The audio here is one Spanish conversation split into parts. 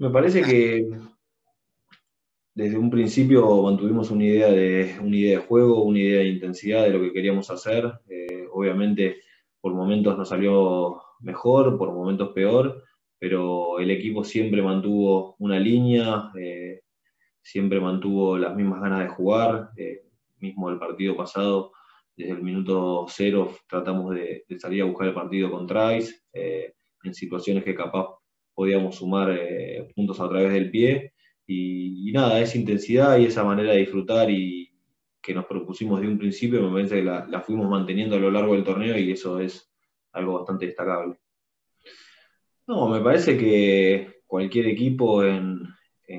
Me parece que desde un principio mantuvimos una idea de, una idea de juego, una idea de intensidad de lo que queríamos hacer. Eh, obviamente, por momentos nos salió mejor, por momentos peor, pero el equipo siempre mantuvo una línea, eh, siempre mantuvo las mismas ganas de jugar. Eh, mismo el partido pasado, desde el minuto cero tratamos de, salir a buscar el partido con Trice, en situaciones que capaz podíamos sumar eh, puntos a través del pie. Y, nada, esa intensidad y esa manera de disfrutar y que nos propusimos de un principio, me parece que la, fuimos manteniendo a lo largo del torneo y eso es algo bastante destacable. No, me parece que cualquier equipo en,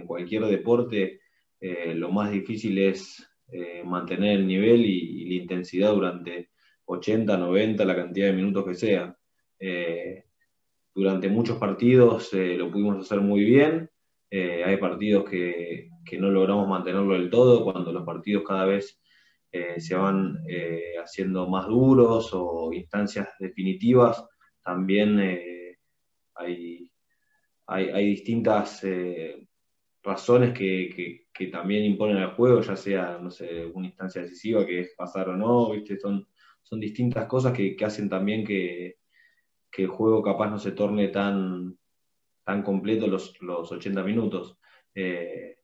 cualquier deporte, eh, lo más difícil es eh, mantener el nivel y, la intensidad durante 80, 90, la cantidad de minutos que sea durante muchos partidos eh, lo pudimos hacer muy bien. Eh, hay partidos que, no logramos mantenerlo del todo, cuando los partidos cada vez eh, se van haciendo más duros o instancias definitivas, también hay, hay, distintas razones que, también imponen al juego, ya sea, no sé, una instancia decisiva que es pasar o no, ¿viste? Son, son distintas cosas que hacen también que, que el juego capaz no se torne tan, tan completo los, 80 minutos. Eh,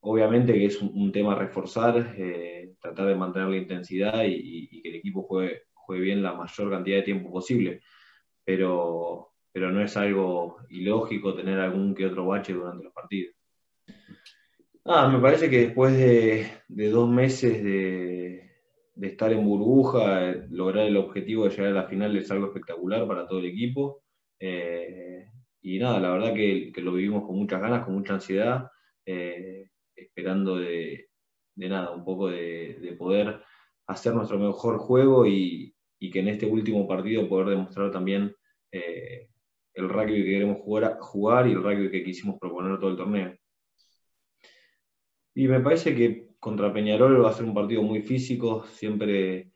obviamente que es un, tema a reforzar, eh, tratar de mantener la intensidad y, que el equipo juegue, juegue, bien la mayor cantidad de tiempo posible, pero, pero no es algo ilógico tener algún que otro bache durante los partidos. Ah, me parece que después de dos meses de, de estar en burbuja, eh, lograr el objetivo de llegar a la final es algo espectacular para todo el equipo. Eh, y nada, la verdad que, lo vivimos con muchas ganas, con mucha ansiedad, eh, esperando de, nada, un poco de, poder hacer nuestro mejor juego y, que en este último partido poder demostrar también el rugby que queremos jugar, jugar y el rugby que quisimos proponer todo el torneo. Y me parece que contra Peñarol va a ser un partido muy físico, siempre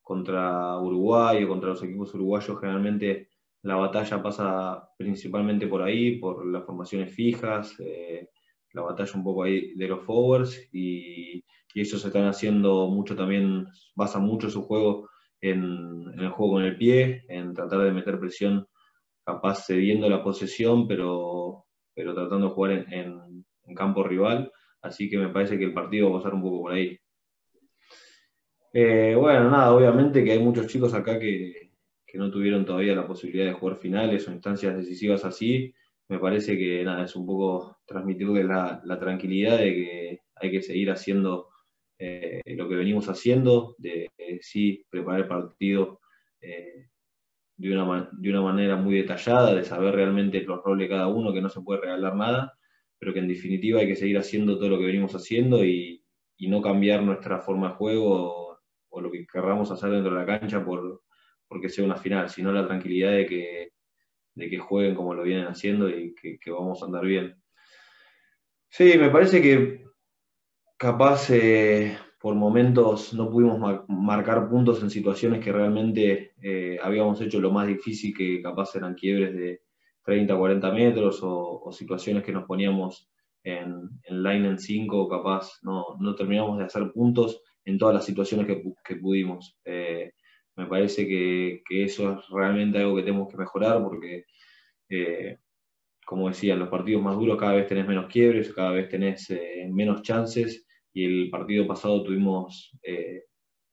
contra Uruguay o contra los equipos uruguayos generalmente la batalla pasa principalmente por ahí, por las formaciones fijas, eh, la batalla un poco ahí de los forwards y, y, ellos están haciendo mucho también, basan mucho su juego en, el juego con el pie, en tratar de meter presión capaz cediendo la posesión, pero, pero tratando de jugar en campo rival. Así que me parece que el partido va a pasar un poco por ahí. Eh, bueno, nada, obviamente que hay muchos chicos acá que, no tuvieron todavía la posibilidad de jugar finales o instancias decisivas así. Me parece que nada, es un poco transmitirles la, tranquilidad de que hay que seguir haciendo eh, lo que venimos haciendo, de, sí preparar el partido eh, de, una, de una manera muy detallada, de saber realmente los roles de cada uno, que no se puede regalar nada pero que en definitiva hay que seguir haciendo todo lo que venimos haciendo y, no cambiar nuestra forma de juego o, lo que querramos hacer dentro de la cancha por, porque sea una final, sino la tranquilidad de que, de que jueguen como lo vienen haciendo y que, vamos a andar bien. Sí, me parece que capaz eh, por momentos no pudimos marcar puntos en situaciones que realmente eh, habíamos hecho lo más difícil que capaz eran quiebres de, 30, 40 metros o, situaciones que nos poníamos en, line en 5, capaz no, no, terminamos de hacer puntos en todas las situaciones que, pudimos. Eh, me parece que, eso es realmente algo que tenemos que mejorar porque, eh, como decía, en los partidos más duros cada vez tenés menos quiebres, cada vez tenés eh, menos chances y el partido pasado tuvimos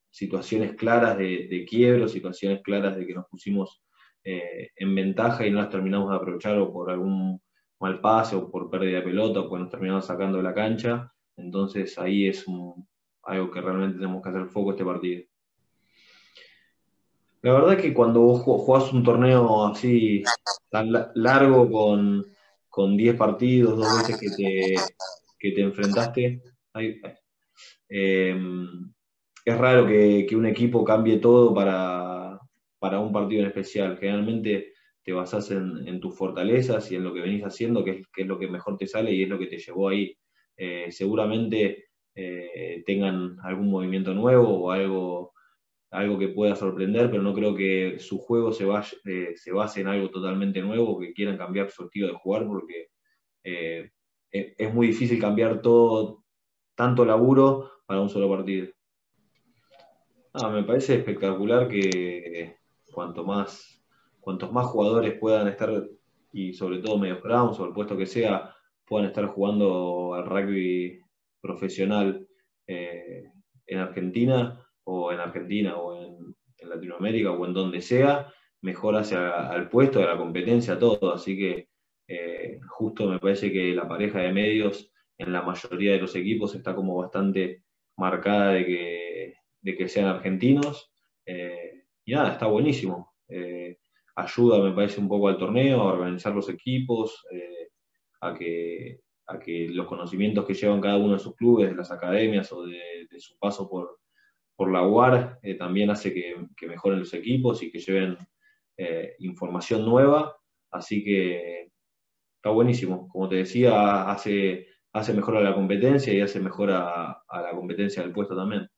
situaciones claras de, de quiebro, situaciones claras de que nos pusimos eh, en ventaja y no las terminamos de aprovechar o por algún mal pase o por pérdida de pelota o porque nos terminamos sacando de la cancha. Entonces ahí es algo que realmente tenemos que hacer foco este partido. La verdad es que cuando vos jugás un torneo así tan largo con, con 10 partidos, dos veces que te, que te enfrentaste, eh, es raro que, que, un equipo cambie todo para, para un partido en especial. Generalmente te basas en, tus fortalezas y en lo que venís haciendo, que es, lo que mejor te sale y es lo que te llevó ahí. Eh, seguramente eh, tengan algún movimiento nuevo o algo, algo que pueda sorprender, pero no creo que su juego se, vaya, eh, se base en algo totalmente nuevo, que quieran cambiar su estilo de jugar, porque eh, es muy difícil cambiar todo, tanto laburo para un solo partido. Ah, me parece espectacular que cuanto más, cuantos más jugadores puedan estar, y sobre todo medios grounds o el puesto que sea, puedan estar jugando al rugby profesional eh, en Argentina, o en Argentina, o en, Latinoamérica, o en donde sea, mejor hacia al puesto, a la competencia, todo. Así que eh, justo me parece que la pareja de medios en la mayoría de los equipos está como bastante marcada de que, de que sean argentinos. Eh, y nada, está buenísimo. Eh, ayuda, me parece, un poco al torneo, a organizar los equipos, a, que, a que los conocimientos que llevan cada uno de sus clubes, de las academias o de, su paso por, por la UAR, también hace que, mejoren los equipos y que lleven información nueva. Así que está buenísimo. Como te decía, hace, hace mejor a la competencia y hace mejor a, la competencia del puesto también.